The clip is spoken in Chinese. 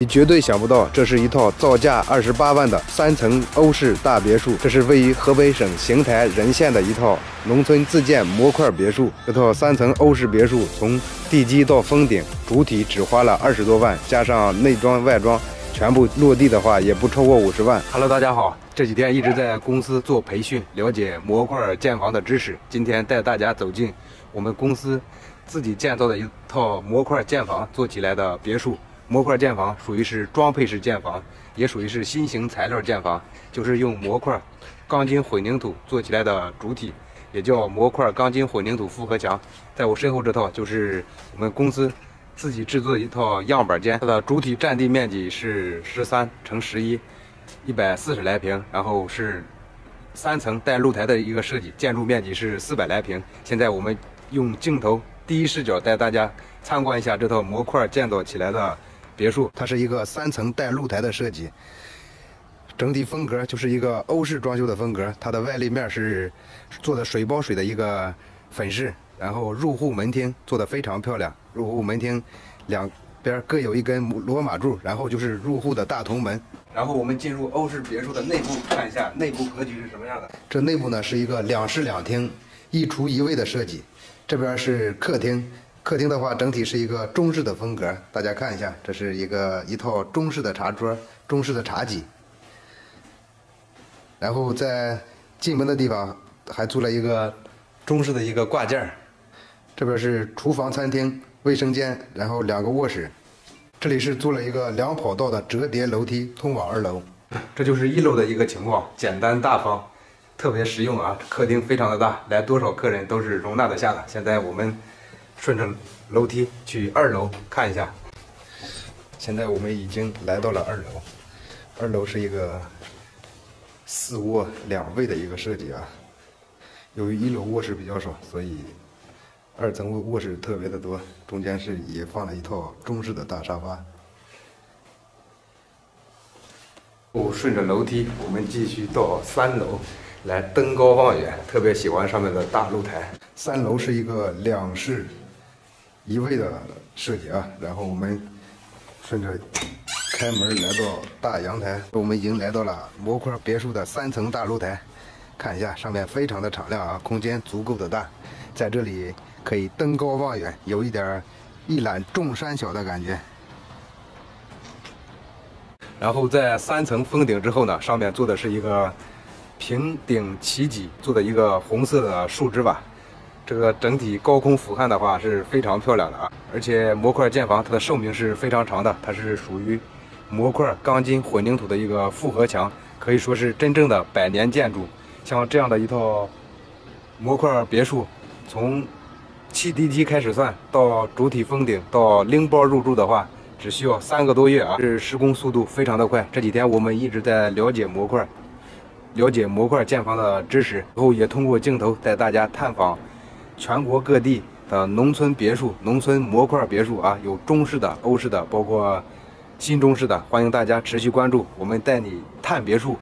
你绝对想不到，这是一套造价二十八万的三层欧式大别墅。这是位于河北省邢台任县的一套农村自建模块别墅。这套三层欧式别墅从地基到封顶，主体只花了二十多万，加上内装外装，全部落地的话也不超过五十万。Hello，大家好，这几天一直在公司做培训，了解模块建房的知识。今天带大家走进我们公司自己建造的一套模块建房做起来的别墅。模块建房属于是装配式建房，也属于是新型材料建房，就是用模块钢筋混凝土做起来的主体，也叫模块钢筋混凝土复合墙。在我身后这套就是我们公司自己制作的一套样板间，它的主体占地面积是十三乘十一，一百四十来平，然后是三层带露台的一个设计，建筑面积是四百来平。现在我们用镜头第一视角带大家参观一下这套模块建造起来的。别墅它是一个三层带露台的设计，整体风格就是一个欧式装修的风格。它的外立面是做的水包水的一个粉饰，然后入户门厅做的非常漂亮。入户门厅两边各有一根罗马柱，然后就是入户的大铜门。然后我们进入欧式别墅的内部看一下内部格局是什么样的。这内部呢是一个两室两厅一厨一卫的设计，这边是客厅。客厅的话，整体是一个中式的风格，大家看一下，这是一个一套中式的茶桌，中式的茶几。然后在进门的地方还做了一个中式的一个挂件儿这边是厨房、餐厅、卫生间，然后两个卧室。这里是做了一个两跑道的折叠楼梯通往二楼。这就是一楼的一个情况，简单大方，特别实用啊！客厅非常的大，来多少客人都是容纳得下的。现在我们。顺着楼梯去二楼看一下。现在我们已经来到了二楼，二楼是一个四卧两卫的一个设计啊。由于一楼卧室比较少，所以二层卧卧室特别的多。中间是也放了一套中式的大沙发。哦，顺着楼梯，我们继续到三楼来登高望远。特别喜欢上面的大露台。三楼是一个两室。一卫的设计啊，然后我们顺着开门来到大阳台，我们已经来到了模块别墅的三层大露台，看一下上面非常的敞亮啊，空间足够的大，在这里可以登高望远，有一点一览众山小的感觉。然后在三层封顶之后呢，上面做的是一个平顶起脊做的一个红色的树枝瓦。这个整体高空俯瞰的话是非常漂亮的啊，而且模块建房它的寿命是非常长的，它是属于模块钢筋混凝土的一个复合墙，可以说是真正的百年建筑。像这样的一套模块别墅，从砌地基开始算到主体封顶到拎包入住的话，只需要三个多月啊，是施工速度非常的快。这几天我们一直在了解模块，了解模块建房的知识，然后也通过镜头带大家探访。全国各地的农村别墅、农村模块别墅啊，有中式的、欧式的，包括新中式的，欢迎大家持续关注，我们带你探别墅。